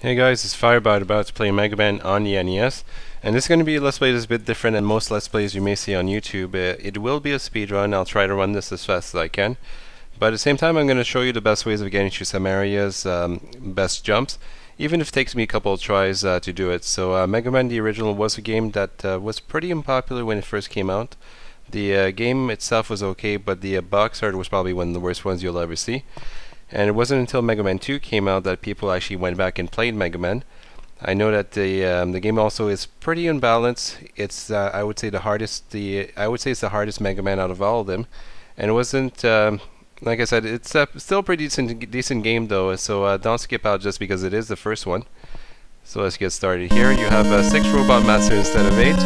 Hey guys, it's Firebot about to play Mega Man on the NES. And this is going to be a Let's Play that's a bit different than most Let's Plays you may see on YouTube. Uh, it will be a speed run. I'll try to run this as fast as I can. But at the same time, I'm going to show you the best ways of getting through some areas, um, best jumps, even if it takes me a couple of tries uh, to do it. So uh, Mega Man the original was a game that uh, was pretty unpopular when it first came out. The uh, game itself was okay, but the uh, box art was probably one of the worst ones you'll ever see. And it wasn't until Mega Man 2 came out that people actually went back and played Mega Man. I know that the um, the game also is pretty unbalanced. It's uh, I would say the hardest the I would say it's the hardest Mega Man out of all of them, and it wasn't um, like I said it's uh, still a pretty decent decent game though. So uh, don't skip out just because it is the first one. So let's get started here. You have uh, six Robot Masters instead of eight.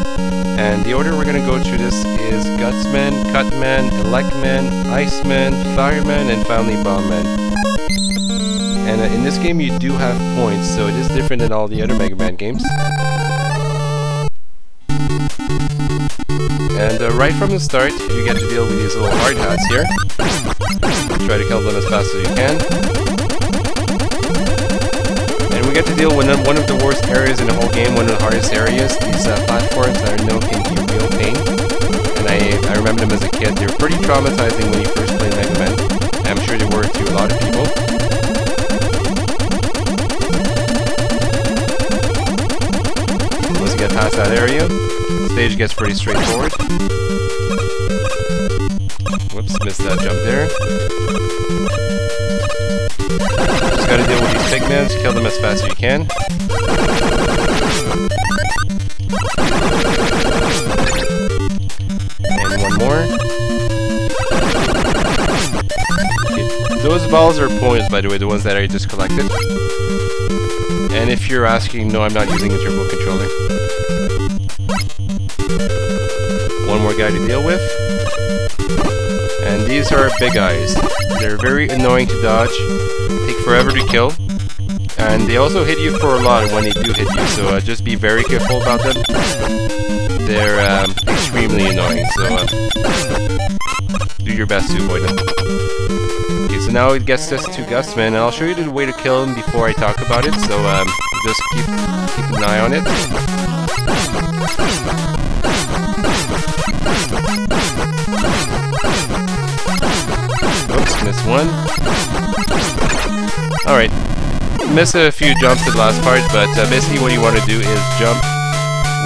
And the order we're going to go through this is Gutsman, Cutman, Electman, Iceman, Fireman, and finally Bombman. And uh, in this game you do have points, so it is different than all the other Mega Man games. And uh, right from the start, you get to deal with these little hard hats here. Try to kill them as fast as you can And we get to deal with one of the worst areas in the whole game, one of the hardest areas, these uh, platforms are no you real pain. And I, I remember them as a kid. They were pretty traumatizing when you first played Mega Man. I'm sure they were to a lot of people. Past that area, stage gets pretty straightforward. Whoops, missed that jump there. Just gotta deal with these Picket Men, kill them as fast as you can. And one more. Okay. Those balls are points, by the way, the ones that I just collected. And if you're asking, no, I'm not using a turbo controller. One more guy to deal with. And these are big eyes. They're very annoying to dodge, take forever to kill, and they also hit you for a lot when they do hit you, so uh, just be very careful about them. They're um, extremely annoying, so uh, do your best to avoid them. Now it gets us to Gutsman, and I'll show you the way to kill him before I talk about it, so um, just keep, keep an eye on it. Oops, missed one. Alright. Missed a few jumps at the last part, but uh, basically what you want to do is jump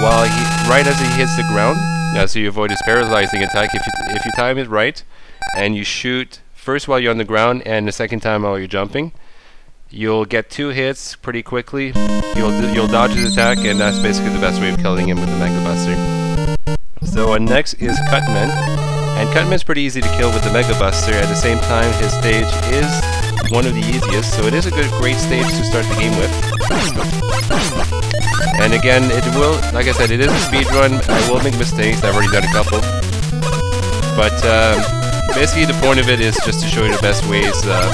while he, right as he hits the ground. Yeah, so you avoid his paralyzing attack. If you, if you time it right, and you shoot first while you're on the ground, and the second time while you're jumping, you'll get two hits pretty quickly. You'll you'll dodge his attack, and that's basically the best way of killing him with the Mega Buster. So uh, next is Cutman. And Cutman's pretty easy to kill with the Mega Buster. At the same time, his stage is one of the easiest, so it is a good, great stage to start the game with. And again, it will, like I said, it is a speed run. I will make mistakes. I've already done a couple. But um, basically, the point of it is just to show you the best ways. Uh,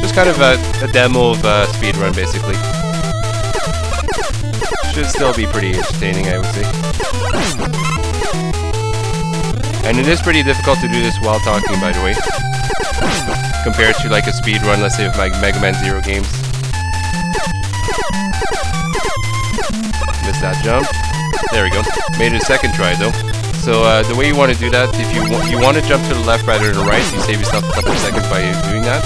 just kind of a, a demo of uh, speed run, basically. Should still be pretty entertaining, I would say. And it is pretty difficult to do this while talking, by the way. Compared to like a speed run, let's say, of like Mega Man Zero games. Missed that jump. There we go. Made it a second try though. So uh, the way you want to do that, if you you want to jump to the left rather than the right, you save yourself a couple seconds by doing that.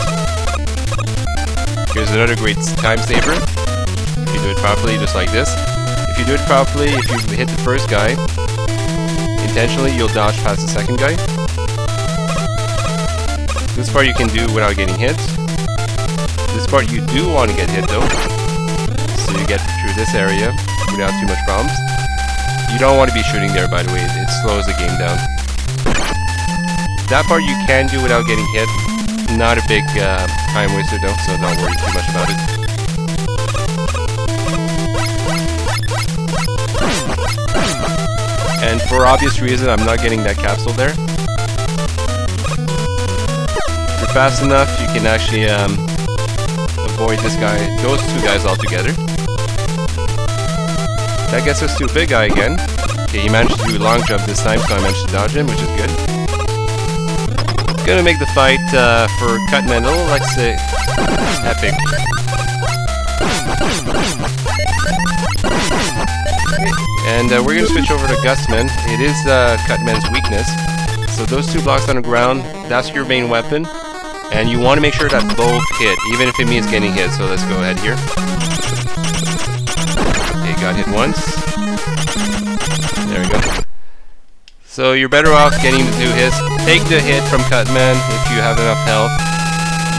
Here's another great time saver. If you do it properly, just like this. If you do it properly, if you hit the first guy, intentionally, you'll dodge past the second guy. This part you can do without getting hit. This part you do want to get hit though. So you get through this area without too much problems. You don't want to be shooting there by the way, it slows the game down. That part you can do without getting hit. Not a big uh, time waster though, so don't worry too much about it. And for obvious reason, I'm not getting that capsule there. If you're fast enough, you can actually um, avoid this guy, those two guys altogether. That gets us to Big Eye again. Okay, he managed to do a long jump this time, so I managed to dodge him, which is good. Gonna make the fight uh, for Cut Mendel, let's say, epic. And uh, we're gonna switch over to Gutsman. It is uh, Cutman's weakness. So those two blocks on the ground, that's your main weapon. And you want to make sure that both hit, even if it means getting hit. So let's go ahead here. Got hit once. There we go. So you're better off getting the two hits. Take the hit from Cutman if you have enough health.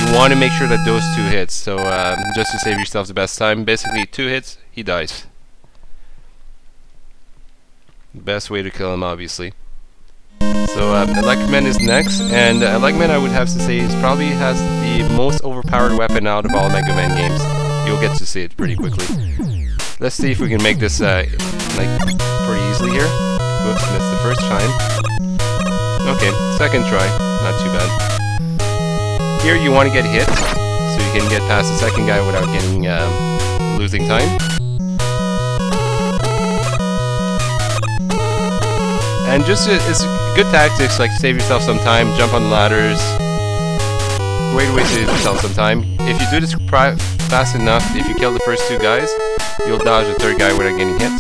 You want to make sure that those two hits. So um, just to save yourself the best time, basically two hits, he dies. Best way to kill him, obviously. So uh, Elecman is next, and uh, Elecman I would have to say is probably has the most overpowered weapon out of all Mega Man games. You'll get to see it pretty quickly. Let's see if we can make this uh, like pretty easily here. Whoops, missed the first time. Okay, second try, not too bad. Here you want to get hit, so you can get past the second guy without getting um, losing time. And just uh, it's good tactics like save yourself some time, jump on ladders. Great way to save yourself some time. If you do this fast enough, if you kill the first two guys, you'll dodge the third guy without getting hit.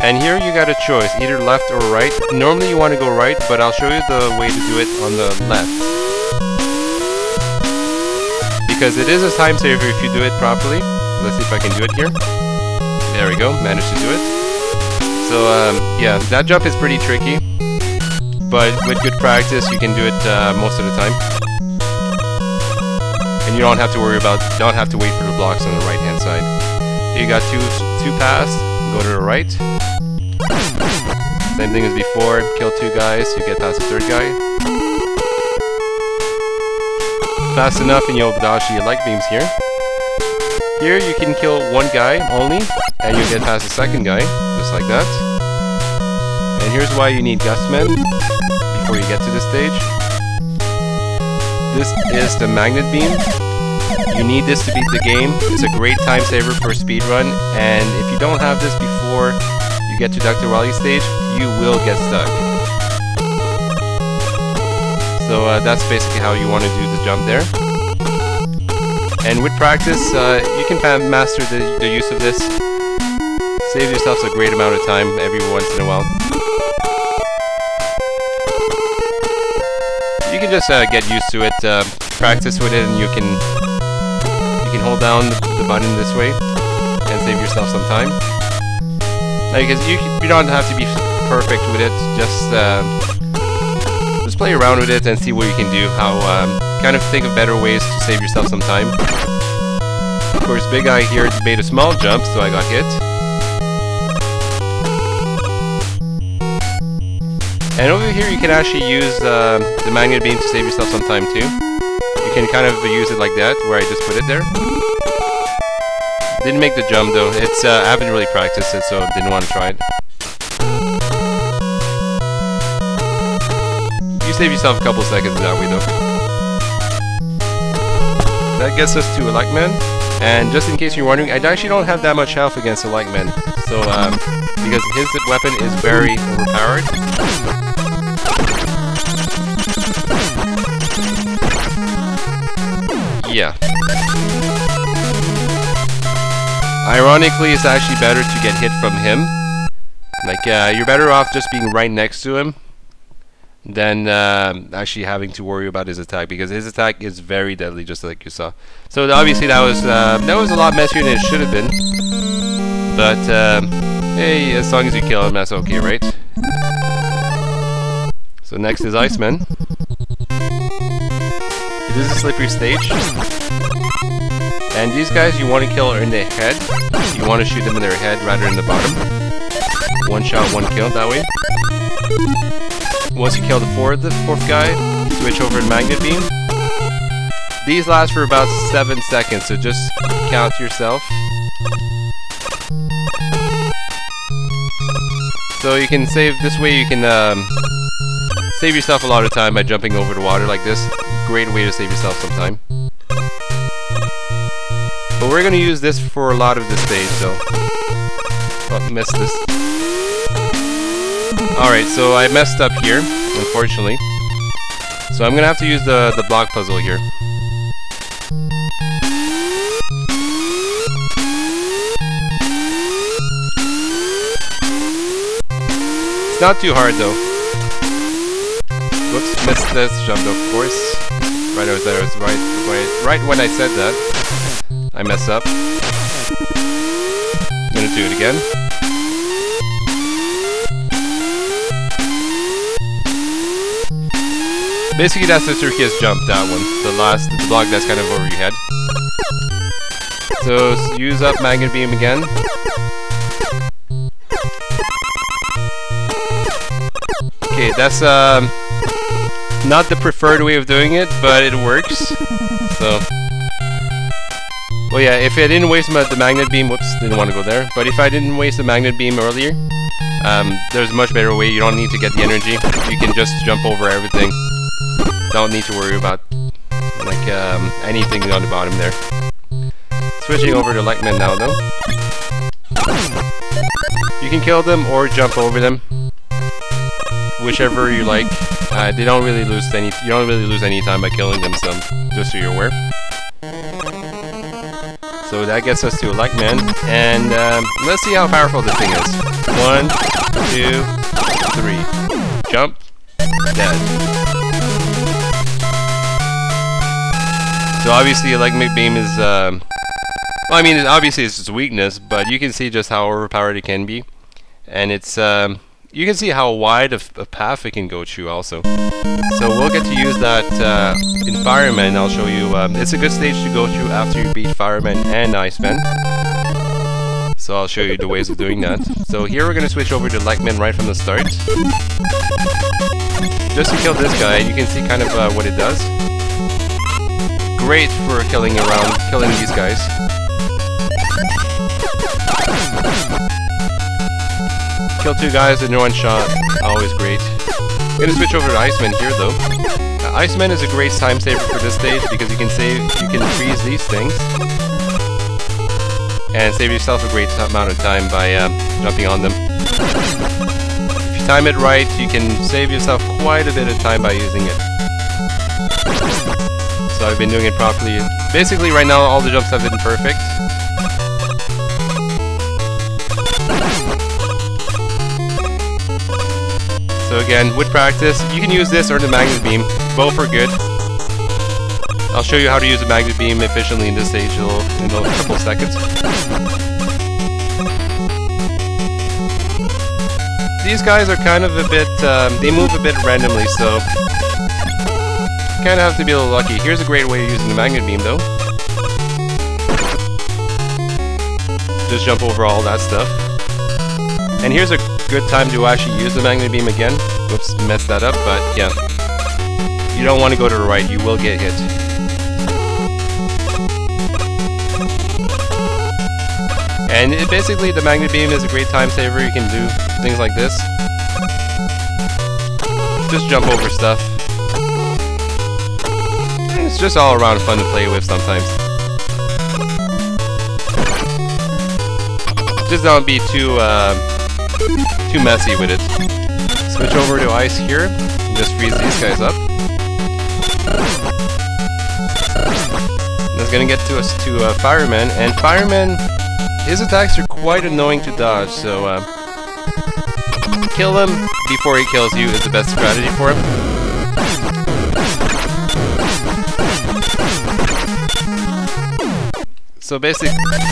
And here you got a choice, either left or right. Normally you want to go right, but I'll show you the way to do it on the left. Because it is a time saver if you do it properly. Let's see if I can do it here. There we go, managed to do it. So um, yeah, that jump is pretty tricky, but with good practice you can do it uh, most of the time. And you don't have to worry about, don't have to wait for the blocks on the right hand side. You got two, two past, go to the right. Same thing as before, kill two guys, you get past the third guy. Fast enough and you'll dodge the light beams here. Here you can kill one guy only, and you get past the second guy, just like that. And here's why you need Gutsman before you get to this stage. This is the Magnet Beam. You need this to beat the game. It's a great time saver for speedrun, and if you don't have this before you get to Dr. Wily stage, you will get stuck. So uh, that's basically how you want to do the jump there. And with practice, uh, you can master the, the use of this. Save yourself a great amount of time every once in a while. You can just uh, get used to it, uh, practice with it, and you can can hold down the button this way and save yourself some time. Because you you don't have to be perfect with it. Just uh, just play around with it and see what you can do. How um, kind of think of better ways to save yourself some time. Of course, Big Eye here made a small jump, so I got hit. And over here you can actually use uh, the magnet beam to save yourself some time too. Can kind of use it like that, where I just put it there. Didn't make the jump though, it's uh, I haven't really practiced it, so didn't want to try it. You save yourself a couple seconds that way though. That gets us to Elecman. And just in case you're wondering, I actually don't have that much health against Elecman. So, um, because his weapon is very overpowered. Yeah. Ironically, it's actually better to get hit from him. Like, uh, you're better off just being right next to him than uh, actually having to worry about his attack because his attack is very deadly, just like you saw. So obviously that was uh, that was a lot messier than it should have been. But um, hey, as long as you kill him, that's okay, right? So next is Iceman. It is a slippery stage. And these guys you want to kill are in the head. You want to shoot them in their head rather than the bottom. One shot, one kill that way. Once you kill the fourth, the fourth guy, switch over to Magnet Beam. These last for about 7 seconds, so just count yourself. So you can save, this way you can um, save yourself a lot of time by jumping over the water like this great way to save yourself some time. But we're gonna use this for a lot of this stage, so... Oh, missed this. Alright, so I messed up here, unfortunately. So I'm gonna have to use the, the block puzzle here. It's not too hard though. Whoops, missed this jump of course. Right there, was right, right, right when I said that. I messed up. I'm gonna do it again. Basically that's the trickiest jump, that one. The last, the block that's kind of over your head. So use up Magnet Beam again. Okay, that's um, not the preferred way of doing it, but it works. So, well yeah, if I didn't waste my, the Magnet Beam, whoops, didn't want to go there, but if I didn't waste the Magnet Beam earlier, um, there's a much better way, you don't need to get the energy, you can just jump over everything. Don't need to worry about like um, anything on the bottom there. Switching over to Lightman now though. You can kill them or jump over them. Whichever you like. Uh, they don't really lose any you don't really lose any time by killing them, so just so you're aware. So that gets us to Lightman, and um, let's see how powerful this thing is. One, two, three. Jump. Dead. So obviously, Electric Beam is um, well, I mean, obviously it's its weakness, but you can see just how overpowered it can be. And it's, um, you can see how wide of a path it can go through also. So we'll get to use that uh, in Fireman. I'll show you, um, it's a good stage to go through after you beat Fireman and Iceman. So I'll show you the ways of doing that. So here we're going to switch over to Lightman right from the start. Just to kill this guy, you can see kind of uh, what it does. Great for killing around, killing these guys. Kill two guys in one shot, always great. I'm gonna switch over to Iceman here though. Uh, Iceman is a great time saver for this stage because you can save, you can freeze these things and save yourself a great amount of time by uh, jumping on them. If you time it right, you can save yourself quite a bit of time by using it. So I've been doing it properly. Basically right now all the jumps have been perfect. So again, with practice, you can use this or the magnet beam. Both are good. I'll show you how to use a magnet beam efficiently in this stage in a couple seconds. These guys are kind of a bit, um, they move a bit randomly, so you kind of have to be a little lucky. Here's a great way of using the magnet beam though. Just jump over all that stuff. And here's a good time to actually use the magnet beam again. Whoops, messed that up, but yeah. You don't want to go to the right, you will get hit. And it, basically, the magnet beam is a great time saver. You can do things like this. Just jump over stuff. It's just all around fun to play with sometimes. Just don't be too uh, too messy with it. Switch over to ice here, and just freeze these guys up. That's gonna get to us to uh, Fireman, and Fireman, his attacks are quite annoying to dodge, so uh, kill him before he kills you is the best strategy for him. So basic,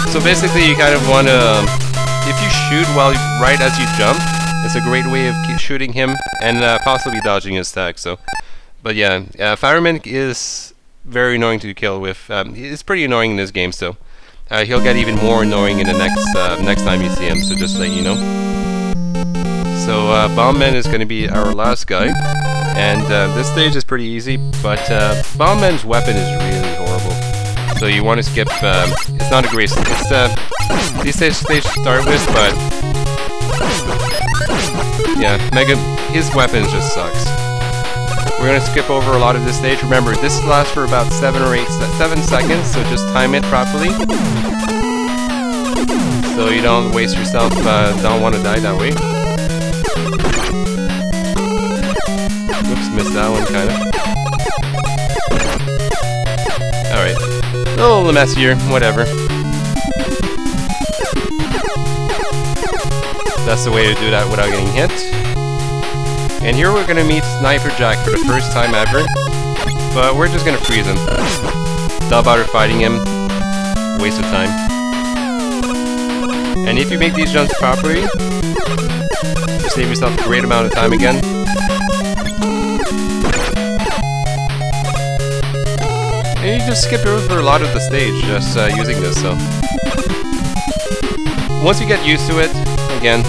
so basically, you kind of want to if you shoot while right as you jump, it's a great way of shooting him and uh, possibly dodging his attack. So, but yeah, uh, Fireman is very annoying to kill with. Um, it's pretty annoying in this game, so uh, he'll get even more annoying in the next uh, next time you see him. So just let you know. So uh, Bombman is going to be our last guy, and uh, this stage is pretty easy. But uh, Bombman's weapon is really horrible, so you want to skip. Um, it's not a great. It's uh, these stage stage to start with, but yeah, Mega, his weapon just sucks. We're gonna skip over a lot of this stage. Remember, this lasts for about seven or eight, seven seconds, so just time it properly. So you don't waste yourself, uh, don't want to die that way. Oops, missed that one, kinda. Alright. A little messier, whatever. That's the way to do that without getting hit. And here we're gonna meet Sniper Jack for the first time ever. But we're just gonna freeze him. Don't bother fighting him. Waste of time. And if you make these jumps properly, you save yourself a great amount of time again. And you just skip over a lot of the stage just uh, using this, so. Once you get used to it, again,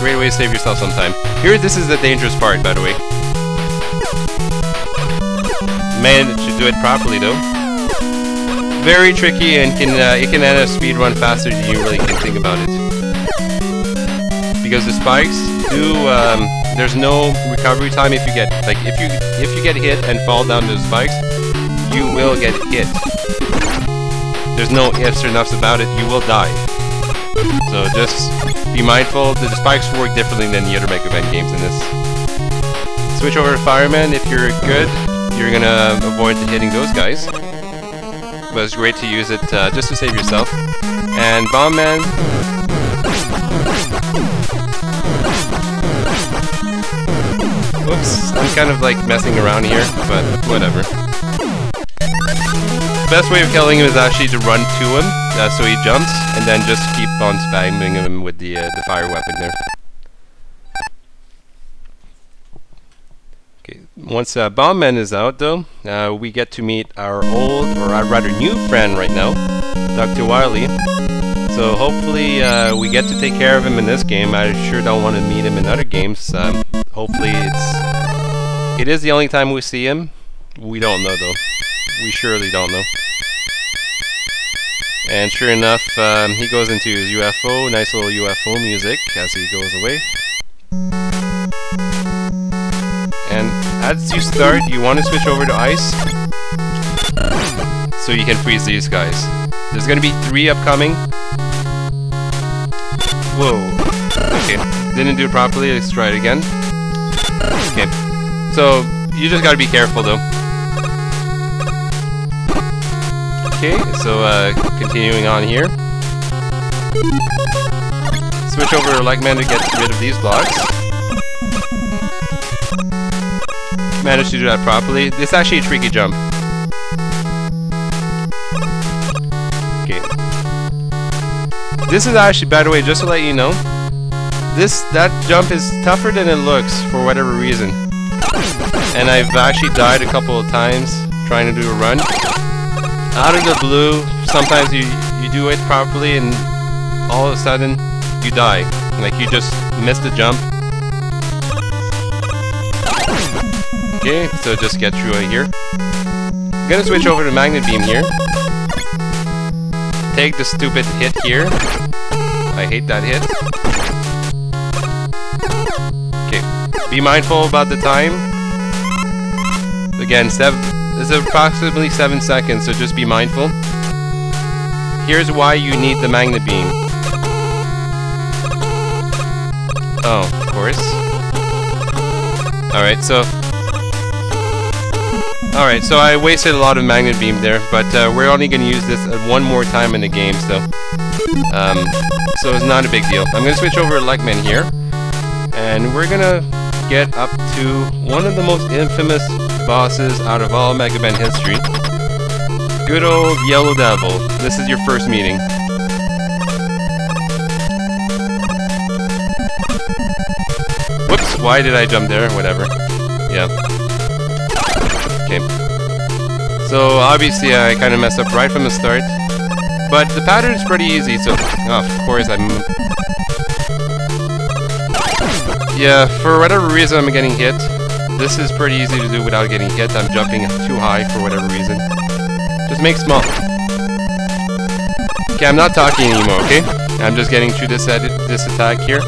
great way to save yourself some time. Here, this is the dangerous part, by the way. Man, Managed to do it properly, though. Very tricky, and can uh, it can end a speed run faster than you really can think about it. Because the spikes do, um, there's no recovery time if you get, like, if you if you get hit and fall down those spikes, you will get hit. There's no ifs or nuts about it, you will die. So just be mindful the spikes work differently than the other Mega Man games in this. Switch over to Fireman if you're good, you're gonna avoid hitting those guys. But it's great to use it uh, just to save yourself. And Bomb Man. Oops, I'm kind of like messing around here, but whatever. The best way of killing him is actually to run to him, uh, so he jumps, and then just keep on spamming him with the, uh, the fire weapon there. Okay, once uh, Man is out though, uh, we get to meet our old, or rather new friend right now, Dr. Wily. So hopefully uh, we get to take care of him in this game. I sure don't want to meet him in other games. Um, hopefully it's... It is the only time we see him. We don't know though. We surely don't know. And sure enough, um, he goes into his UFO, nice little UFO music as he goes away. And as you start, you want to switch over to ice, so you can freeze these guys. There's gonna be three upcoming. Whoa. Okay, didn't do it properly, let's try it again. Okay, so you just gotta be careful though. Okay, so uh, continuing on here. Switch over to Legman to get rid of these blocks. Managed to do that properly. This is actually a tricky jump. Okay. This is actually, by the way, just to let you know, this that jump is tougher than it looks for whatever reason. And I've actually died a couple of times trying to do a run out of the blue, sometimes you, you do it properly and all of a sudden you die. Like you just missed a jump. Okay, so just get through it here. I'm gonna switch over to Magnet Beam here. Take the stupid hit here. I hate that hit. Okay, be mindful about the time. Again, seven, is approximately 7 seconds, so just be mindful. Here's why you need the magnet beam. Oh, of course. Alright, so... Alright, so I wasted a lot of magnet beam there, but uh, we're only going to use this one more time in the game, so... Um, so it's not a big deal. I'm going to switch over to Legman here, and we're going to get up to one of the most infamous bosses out of all Mega Man history. Good old Yellow Devil. This is your first meeting. Whoops, why did I jump there? Whatever. Yeah. Okay. So obviously I kind of messed up right from the start. But the pattern is pretty easy, so... Oh, of course I'm... Yeah, for whatever reason I'm getting hit. This is pretty easy to do without getting hit. I'm jumping too high for whatever reason. Just make small. Okay, I'm not talking anymore, okay? I'm just getting through this, edit, this attack here.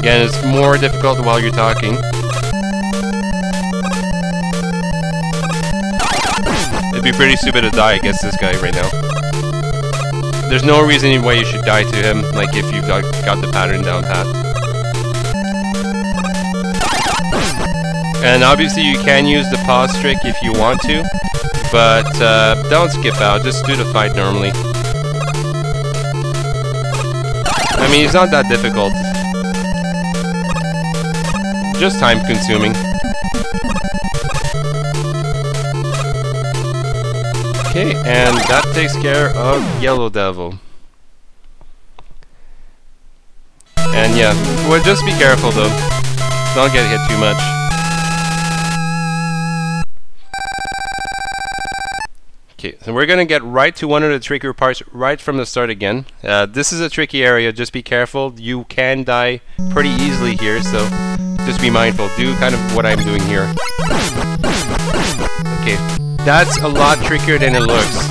Again, it's more difficult while you're talking. It'd be pretty stupid to die against this guy right now. There's no reason why you should die to him, like if you've got, got the pattern down pat. And obviously you can use the pause trick if you want to, but uh, don't skip out, just do the fight normally. I mean, it's not that difficult. Just time consuming. Okay, and that takes care of Yellow Devil. And yeah, well, just be careful though. Don't get hit too much. So we're gonna get right to one of the trickier parts right from the start again. Uh, this is a tricky area, just be careful. You can die pretty easily here, so just be mindful. Do kind of what I'm doing here. Okay, that's a lot trickier than it looks.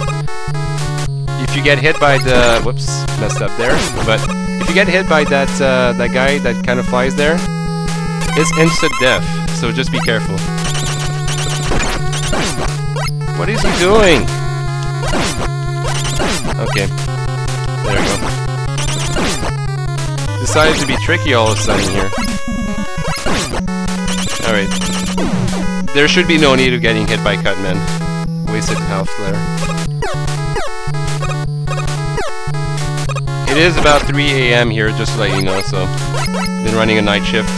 If you get hit by the... whoops, messed up there. But if you get hit by that, uh, that guy that kind of flies there, it's instant death, so just be careful. What is he doing? Okay. There we go. Decided to be tricky all of a sudden here. Alright. There should be no need of getting hit by Cutman. Wasted health there. It is about 3 a.m. here, just to let you know, so... Been running a night shift.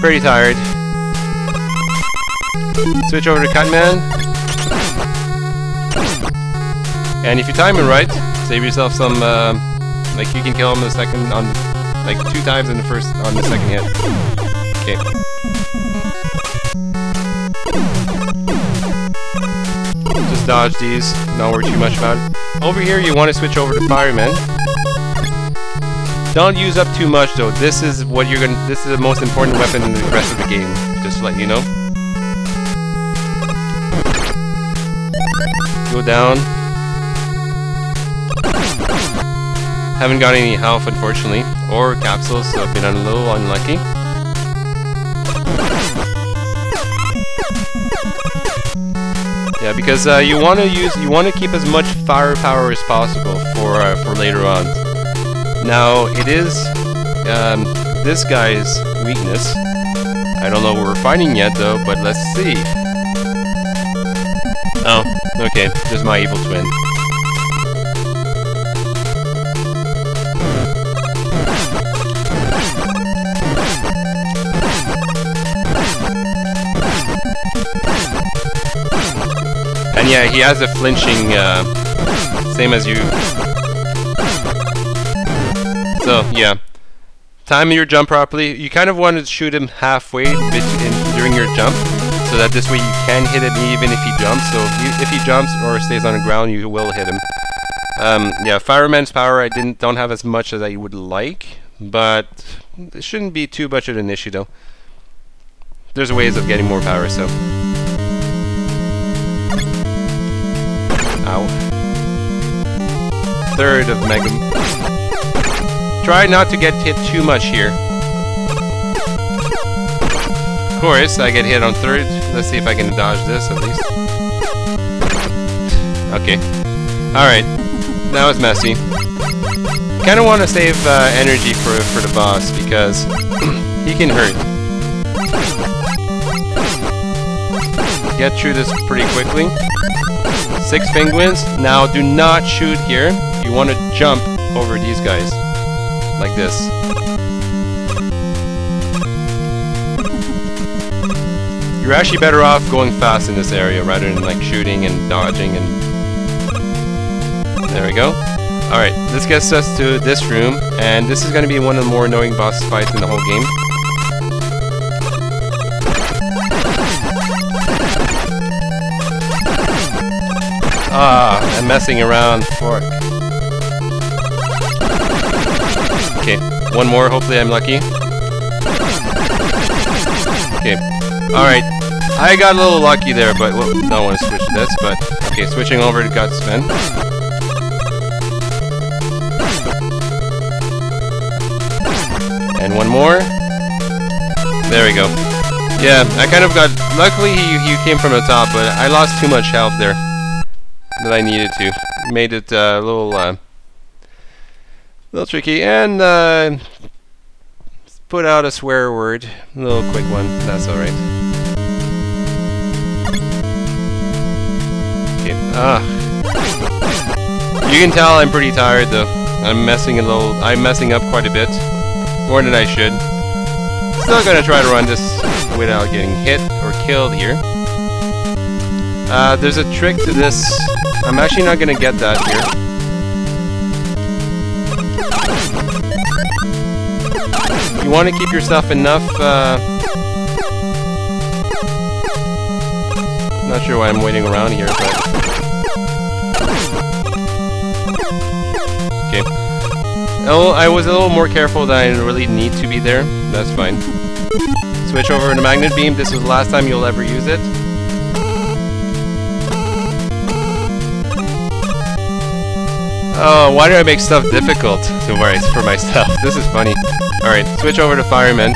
Pretty tired. Switch over to Cutman. And if you time it right, save yourself some, uh, like you can kill him the second, on, like two times in the first, on the second hit. Okay. Just dodge these, don't worry too much about it. Over here you want to switch over to Fireman. Don't use up too much though, this is what you're gonna, this is the most important weapon in the rest of the game, just to let you know. Go down, Haven't got any health, unfortunately, or capsules, so I've been a little unlucky. Yeah, because uh, you want to use, you want to keep as much firepower as possible for uh, for later on. Now it is um, this guy's weakness. I don't know what we're finding yet, though, but let's see. Oh, okay, there's my evil twin. Yeah, he has a flinching, uh, same as you. So, yeah. Time your jump properly. You kind of want to shoot him halfway in, during your jump, so that this way you can hit him even if he jumps. So if, you, if he jumps or stays on the ground, you will hit him. Um, yeah, Fireman's power I didn't don't have as much as I would like, but it shouldn't be too much of an issue though. There's ways of getting more power, so. Ow. Third of Mega... Try not to get hit too much here. Of course, I get hit on third. Let's see if I can dodge this at least. Okay. Alright. That was messy. Kinda want to save uh, energy for, for the boss because he can hurt. Get through this pretty quickly. Six penguins. Now do not shoot here. You want to jump over these guys. Like this. You're actually better off going fast in this area rather than like shooting and dodging and... There we go. Alright, this gets us to this room, and this is going to be one of the more annoying boss fights in the whole game. Ah, I'm messing around. Fork. Okay, one more. Hopefully I'm lucky. Okay. Alright. I got a little lucky there, but well, don't want to switch this, but okay, switching over to Gutsman. And one more. There we go. Yeah, I kind of got... Luckily, he, he came from the top, but I lost too much health there that I needed to. Made it uh, a little, uh, little tricky, and uh, put out a swear word, a little quick one. That's all right. Okay. Ah. You can tell I'm pretty tired though. I'm messing a little. I'm messing up quite a bit, more than I should. Still gonna try to run this without getting hit or killed here. Uh, there's a trick to this. I'm actually not gonna get that here. You want to keep yourself enough. Uh, not sure why I'm waiting around here, but okay. Oh, I was a little more careful than I really need to be there. That's fine. Switch over to Magnet Beam. This is the last time you'll ever use it. Oh, why do I make stuff difficult to worry for myself? This is funny. Alright, switch over to Fireman.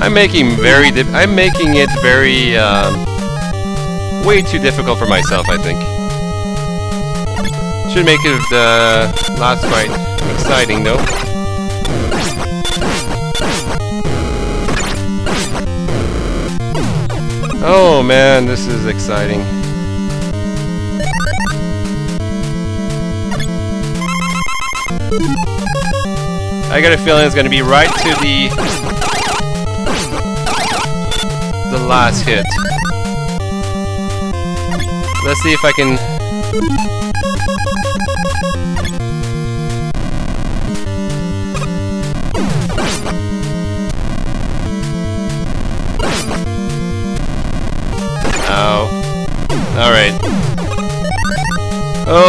I'm making very I'm making it very um, way too difficult for myself, I think. Should make it the uh, last fight exciting though. Oh man, this is exciting. I got a feeling it's gonna be right to the the last hit. Let's see if I can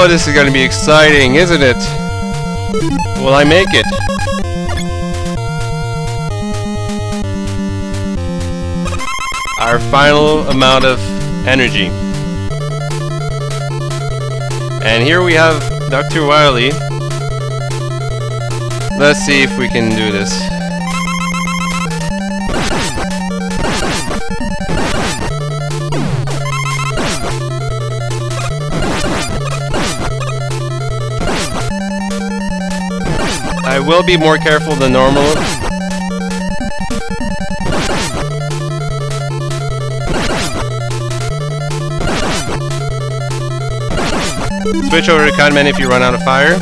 Oh, this is gonna be exciting, isn't it? Will I make it? Our final amount of energy. And here we have Dr. Wily. Let's see if we can do this. Will be more careful than normal. Switch over to Conman if you run out of fire.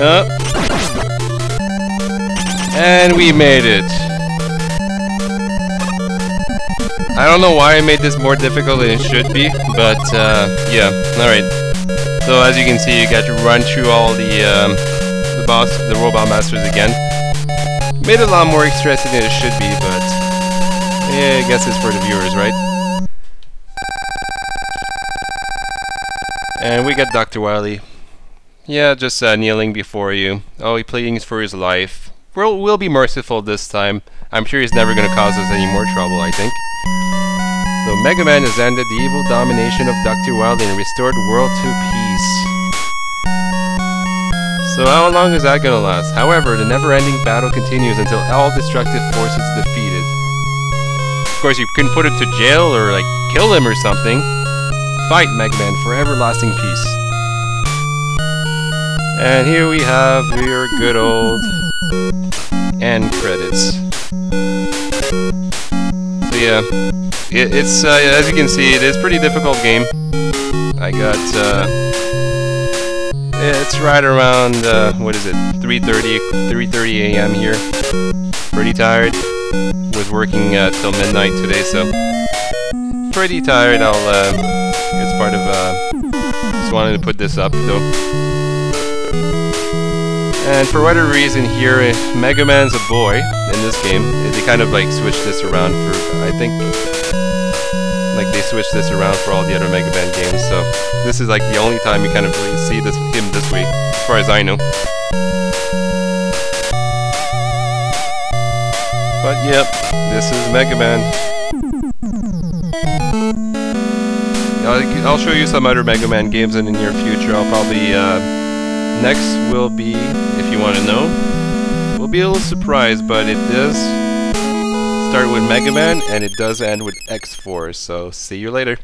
Yep. And we made it. I don't know why I made this more difficult than it should be, but uh, yeah, alright. So as you can see, you got to run through all the, um, the boss, the robot masters again. Made it a lot more interesting than it should be, but yeah, I guess it's for the viewers, right? And we got Dr. Wily. Yeah, just uh, kneeling before you. Oh, he pleading for his life. We'll, we'll be merciful this time. I'm sure he's never going to cause us any more trouble, I think. So Mega Man has ended the evil domination of Dr. Wily and restored world to peace. So how long is that gonna last? However, the never-ending battle continues until all destructive forces defeated. Of course, you can put him to jail or like kill him or something. Fight Mega Man for everlasting peace. And here we have your good old end credits. Yeah, it, it's uh, as you can see, it is pretty difficult game. I got uh, it's right around uh, what is it 3:30 3:30 a.m. here. Pretty tired. Was working uh, till midnight today, so pretty tired. I'll uh, it's part of uh, just wanted to put this up though. And for whatever reason here, if Mega Man's a boy in this game. They kind of like switched this around for, I think, like they switched this around for all the other Mega Man games. So this is like the only time you kind of really see this him this week, as far as I know. But yep, this is Mega Man. I'll, I'll show you some other Mega Man games in the near future. I'll probably uh, Next will be, if you want to know, will be a little surprise, but it does start with Mega Man and it does end with X-Force, so see you later.